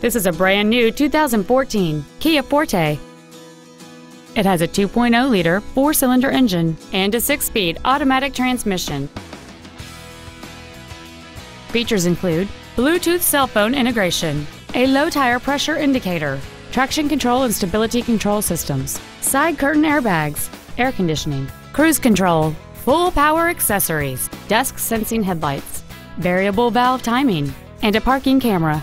This is a brand new 2014 Kia Forte. It has a 2.0-liter four-cylinder engine and a six-speed automatic transmission. Features include Bluetooth cell phone integration, a low tire pressure indicator, traction control and stability control systems, side curtain airbags, air conditioning, cruise control, full power accessories, dusk sensing headlights, variable valve timing, and a parking camera.